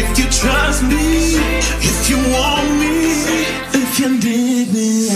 If you trust me, if you want me, if you need me.